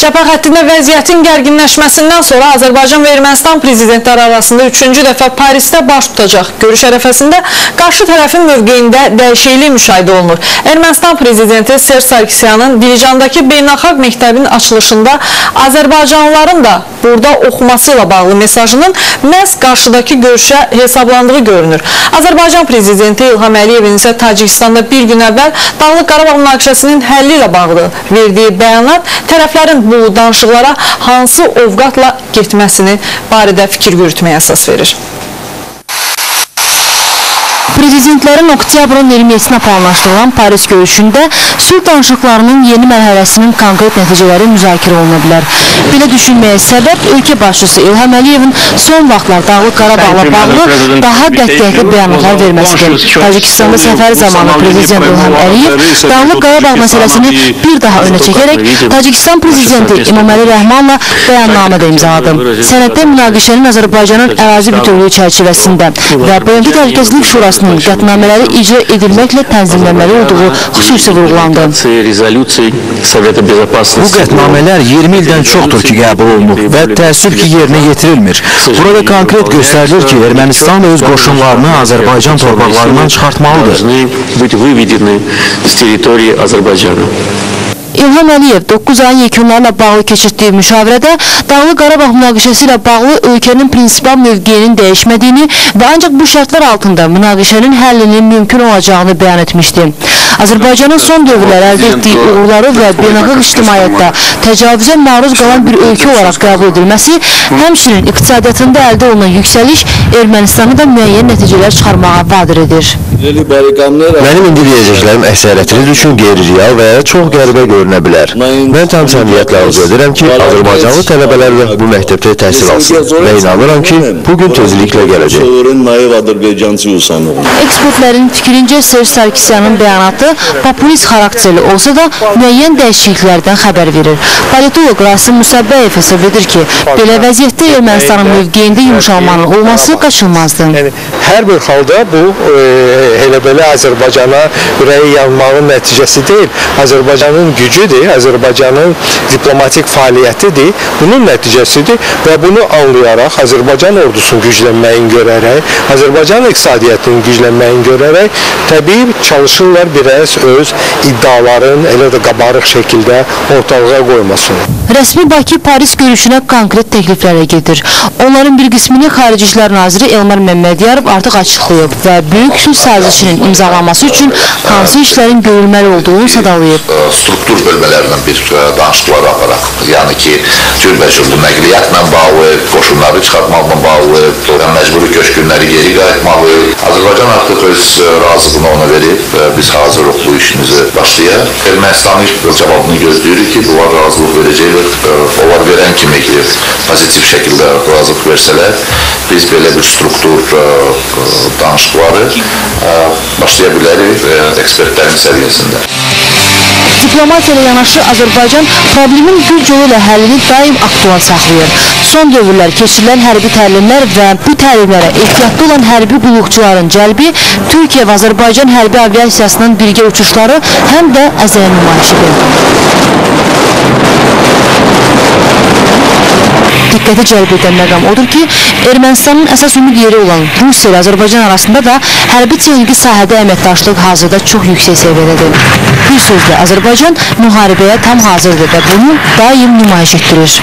Cəbhə xəttində vəziyyətin gərginləşməsindən sonra Azərbaycan və Ermənistan prezidentləri arasında üçüncü dəfə Parisdə baş tutacaq. Görüş ərəfəsində qarşı tərəfin mövqeyində dəyişiklik müşahidə olunur. Ermənistan prezidenti Serj Sarkisyanın Dilicandakı beynəlxalq məktəbin açılışında Azərbaycanlıların da burada oxuması ilə bağlı mesajının məhz qarşıdakı görüşə hesablandığı görünür. Azərbaycan prezidenti İlham Əliyevin isə Tacikistanda bir gün əvvəl Dağlıq Qarabağ münaqişəsinin həlli ilə bağlı verdiyi bəyanat tərəflərin bu danışıqlara hansı ovqatla getməsini barədə fikir yürütməyə əsas verir. Prezidentlərin oktyabrın 27-nə planlaşdırılan Paris görüşündə sülh danışıqlarının yeni mərhələsinin konkret nəticələri müzakirə oluna bilər. Belə düşünməyə səbəb ölkə başçısı İlham Əliyevin son vaxtlar Dağlıq Qarabağla bağlı daha qətiyyətli bəyanatlar verməsidir. Tacikistanda səfəri zamanı Prezident İlham Əliyev Dağlıq Qarabağ məsələsini bir daha önə çəkərək Tacikistan Prezidenti İmaməli Rəhmanla bəyannamə də imzaladı. Sənəddə münaqişənin Azərbaycanın ərazi bütövlüyü çərçivəsində və BMT Təhlükəsizlik hüququnun qətnamələri icra edilməklə tənzimləməli olduğu xüsusi vurğulandı. Bu qətnamələr 20 ildən çoxdur ki, qəbul olunub və təəssüf ki, yerinə yetirilmir. Burada konkret göstərilir ki, Ermənistan öz qoşunlarını Azərbaycan torpaqlarından çıxartmalıdır. Azərbaycanı. İlham Əliyev 9 ayın yekunlarına bağlı keçirtdiyi müşavirədə Dağlı Qarabağ münaqişəsi ilə bağlı ölkənin prinsipal mövqeyinin dəyişmədiyini və ancaq bu şərtlər altında münaqişənin həllinin mümkün olacağını bəyan etmişdi. Azərbaycanın son dövrlər əldə etdiyi uğurları və beynəlxalq ictimaiyyətdə təcavüzə maruz qalan bir ölkə olaraq qəbul edilməsi, həmçinin iqtisadiyyatında əldə olunan yüksəliş Ermənistanı da müəyyən nəticələr çıxarmağa vadir edir. Mənim indi deyəcəklərim əksəriyyətiniz üçün qeyri-real və ya çox qəribə görünə bilər. Mən tam səmimiyyətlə arzu edirəm ki, Azərbaycanlı tələbələr də bu məktəbdə təhsil alsın və inanıram ki, bu gün tezliklə gələcək. Ekspertlərin fikrincə Serj Sarkisyanın bəyanatı populist xarakterli olsa da müəyyən dəyişikliklərdən xəbər verir. Politolog Rasim Musabbəyev hesab edir ki, belə vəziyyətdə Ermənistanın mövqeyində yumuşalmanın olması qaçılmazdır. Yəni hər bir halda bu e, elə belə Azərbaycana ürəyi yanmağın nəticəsi deyil. Azərbaycanın gücüdür, Azərbaycanın diplomatik fəaliyyətidir. Bunun nəticəsidir və bunu anlayaraq Azərbaycan ordusunun güclənməyini görərək, Azərbaycan iqtisadiyyatının güclənməyini görərək təbii çalışırlar biraz öz iddiaların elə də qabarıq şəkildə ortalığa qoymasını. Rəsmi Bakı Paris görüşünə konkret təkliflərlə gedir. Onların bir qismini Xarici İşlər Naziri Elmar Məmmədiyarov artıq açıqlayıb və böyük sülh sazişinin imzalanması üçün hansı işlərin görülməli olduğunu sadalayıb. e, struktur bölmələrindən bir e, danışıqlar aparaq. Yəni ki, cürbəcür bu nəqliyyatla bağlı, qoşunları çıxartmaqla bağlı, məcburi köçkünləri geri qayıtmalı. Azərbaycan artıq öz e, razılığını ona verib, və biz başlayaq. Ermənistanın cavabını gözləyirik ki, bunlar razılıq verəcək və e, onlar verən kimi ki, pozitiv şəkildə razılıq versələr, biz belə bir struktur e, e, danışıqları e, başlaya bilərik ekspertlərin səviyyəsində. Diplomatiya ilə yanaşı Azərbaycan problemin güc yolu ilə həllini daim aktual saxlayır. Son dövrlər keçirilən hərbi təlimlər və bu təlimlərə ehtiyatlı olan hərbi qulluqçuların cəlbi Türkiyə və Azərbaycan hərbi aviasiyasının birgə uçuşları həm də əzəyə nümayişidir. Diqqəti cəlb edən məqam odur ki, Ermənistanın əsas ümid yeri olan Rusiya ilə Azərbaycan arasında da hərbi texniki sahədə əməkdaşlıq hazırda çox yüksək səviyyədədir. Bir sözlə Azərbaycan müharibəyə tam hazırdır və bunu daim nümayiş etdirir.